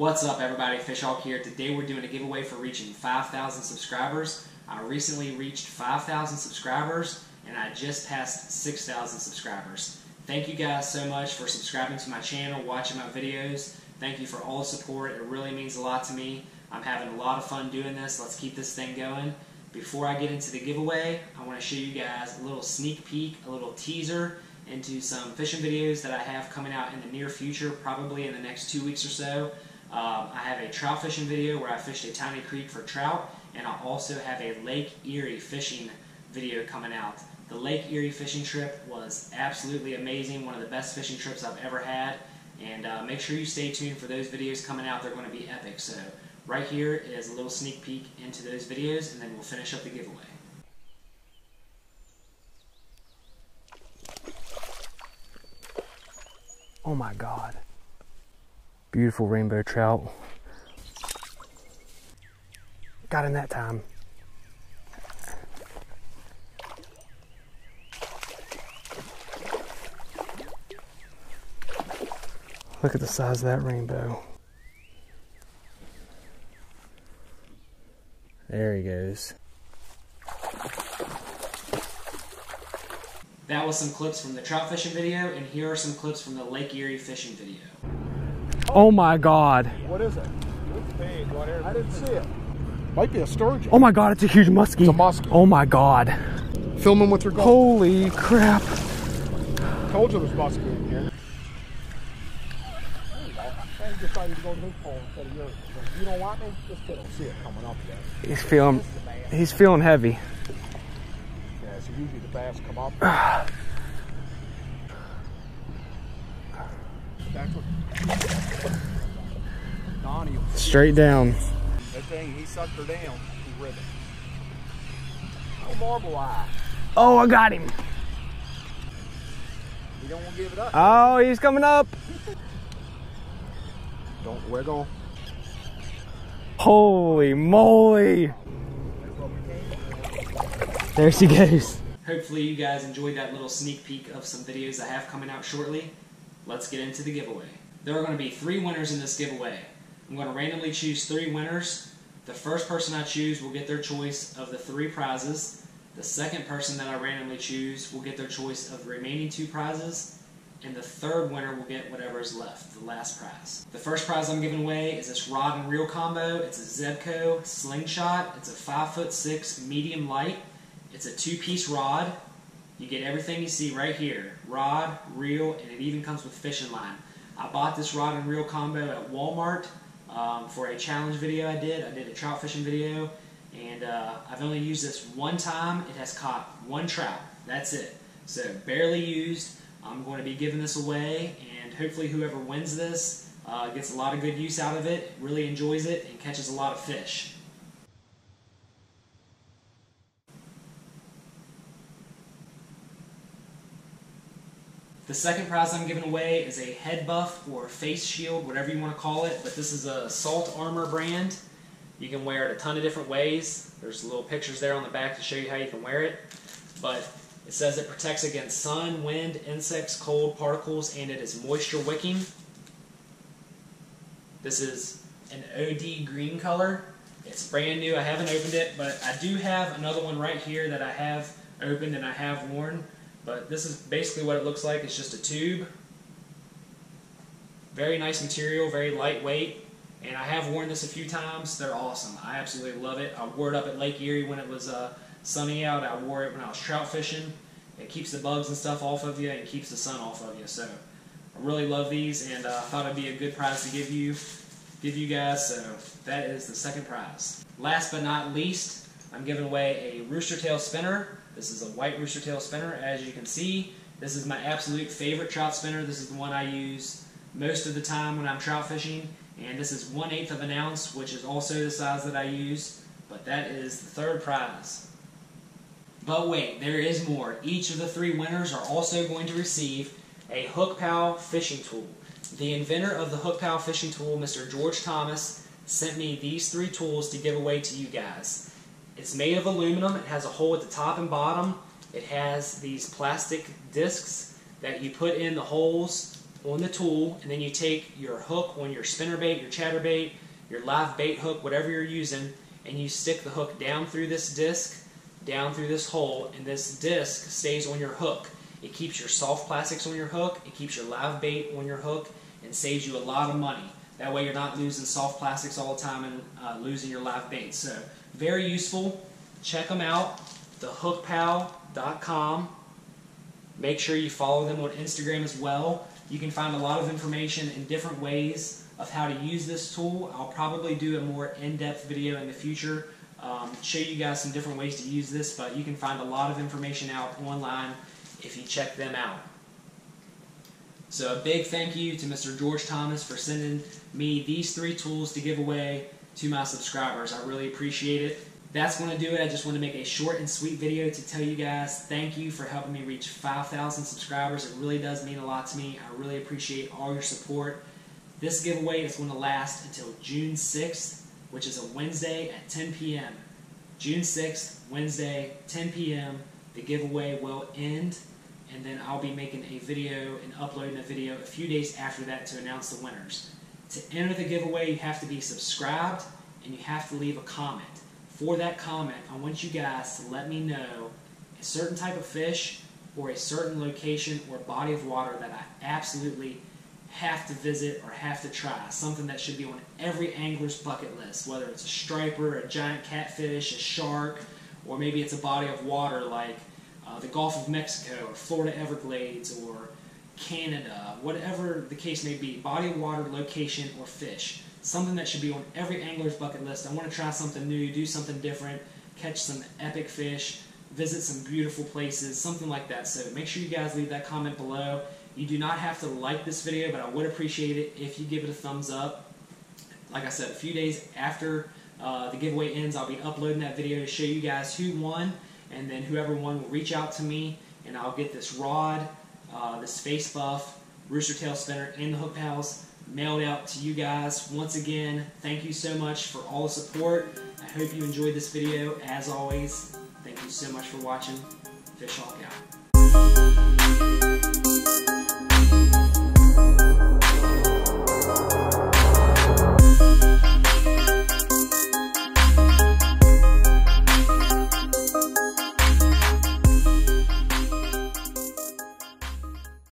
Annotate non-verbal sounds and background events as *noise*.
What's up everybody, Fishhawk here. Today we're doing a giveaway for reaching 5,000 subscribers. I recently reached 5,000 subscribers and I just passed 6,000 subscribers. Thank you guys so much for subscribing to my channel, watching my videos. Thank you for all the support. It really means a lot to me. I'm having a lot of fun doing this. Let's keep this thing going. Before I get into the giveaway, I want to show you guys a little sneak peek, a little teaser into some fishing videos that I have coming out in the near future, probably in the next two weeks or so. Um, I have a trout fishing video where I fished a tiny creek for trout, and I also have a Lake Erie fishing video coming out. The Lake Erie fishing trip was absolutely amazing, one of the best fishing trips I've ever had, and uh, make sure you stay tuned for those videos coming out. They're going to be epic. So right here is a little sneak peek into those videos, and then we'll finish up the giveaway. Oh my God. Beautiful rainbow trout. Got in that time. Look at the size of that rainbow. There he goes. That was some clips from the trout fishing video, and here are some clips from the Lake Erie fishing video. Oh my god. What is it? I didn't see it. Might be a sturgeon. Oh my god, it's a huge muskie. It's a muskie. Oh my god. Filming with your GoPro. Holy crap. Told you there's muskie in here. There you go. I decided to go to his pole instead of yours. You don't want me? Just kid will see it coming up there. He's feeling he's feeling heavy. Yeah, so usually the bass come up. *sighs* *sighs* *sighs* That's what Donnie will Straight down. That thing, he sucked her down. He ribbon. Oh, marble eye. Oh, I got him. You don't want to give it up. Oh, he's coming up. Don't wiggle. Holy moly. There she goes. Hopefully you guys enjoyed that little sneak peek of some videos I have coming out shortly. Let's get into the giveaway. There are going to be three winners in this giveaway. I'm going to randomly choose three winners. The first person I choose will get their choice of the three prizes. The second person that I randomly choose will get their choice of the remaining two prizes. And the third winner will get whatever is left, the last prize. The first prize I'm giving away is this rod and reel combo. It's a Zebco slingshot. It's a 5 foot 6 medium light. It's a two-piece rod. You get everything you see right here. Rod, reel, and it even comes with fishing line. I bought this rod and reel combo at Walmart um, for a challenge video I did. I did a trout fishing video, and uh, I've only used this one time. It has caught one trout. That's it. So barely used. I'm going to be giving this away, and hopefully whoever wins this uh, gets a lot of good use out of it, really enjoys it, and catches a lot of fish. The second prize I'm giving away is a head buff or face shield, whatever you want to call it, but this is a Salt Armor brand. You can wear it a ton of different ways. There's little pictures there on the back to show you how you can wear it. But it says it protects against sun, wind, insects, cold, particles, and it is moisture wicking. This is an OD green color. It's brand new. I haven't opened it, but I do have another one right here that I have opened and I have worn. But this is basically what it looks like. It's just a tube. Very nice material, very lightweight. And I have worn this a few times. They're awesome. I absolutely love it. I wore it up at Lake Erie when it was uh, sunny out. I wore it when I was trout fishing. It keeps the bugs and stuff off of you and keeps the sun off of you. So I really love these and uh, I thought it'd be a good prize to give you, give you guys. So that is the second prize. Last but not least, I'm giving away a rooster tail spinner. This is a white rooster tail spinner. As you can see, this is my absolute favorite trout spinner. This is the one I use most of the time when I'm trout fishing. And this is 1 8th of an ounce, which is also the size that I use. But that is the third prize. But wait, there is more. Each of the three winners are also going to receive a Hook Pal fishing tool. The inventor of the Hook Pal fishing tool, Mr. George Thomas, sent me these three tools to give away to you guys. It's made of aluminum. It has a hole at the top and bottom. It has these plastic discs that you put in the holes on the tool, and then you take your hook on your spinnerbait, your chatterbait, your live bait hook, whatever you're using, and you stick the hook down through this disc, down through this hole, and this disc stays on your hook. It keeps your soft plastics on your hook, it keeps your live bait on your hook, and saves you a lot of money. That way you're not losing soft plastics all the time and uh, losing your live bait. So very useful. Check them out, thehookpal.com. Make sure you follow them on Instagram as well. You can find a lot of information in different ways of how to use this tool. I'll probably do a more in-depth video in the future, um, show you guys some different ways to use this, but you can find a lot of information out online if you check them out. So a big thank you to Mr. George Thomas for sending me these three tools to give away to my subscribers. I really appreciate it. That's going to do it. I just want to make a short and sweet video to tell you guys thank you for helping me reach 5,000 subscribers. It really does mean a lot to me. I really appreciate all your support. This giveaway is going to last until June 6th, which is a Wednesday at 10 p.m. June 6th, Wednesday, 10 p.m. The giveaway will end and then I'll be making a video and uploading a video a few days after that to announce the winners. To enter the giveaway, you have to be subscribed and you have to leave a comment. For that comment, I want you guys to let me know a certain type of fish or a certain location or body of water that I absolutely have to visit or have to try. Something that should be on every angler's bucket list, whether it's a striper, a giant catfish, a shark, or maybe it's a body of water like uh, the Gulf of Mexico or Florida Everglades or Canada, whatever the case may be, body of water, location, or fish. Something that should be on every angler's bucket list. I want to try something new, do something different, catch some epic fish, visit some beautiful places, something like that. So make sure you guys leave that comment below. You do not have to like this video, but I would appreciate it if you give it a thumbs up. Like I said, a few days after uh, the giveaway ends, I'll be uploading that video to show you guys who won and then whoever won will reach out to me, and I'll get this rod, uh, this face buff, rooster tail spinner, and the hook pals mailed out to you guys. Once again, thank you so much for all the support. I hope you enjoyed this video. As always, thank you so much for watching. Fish Hawk out.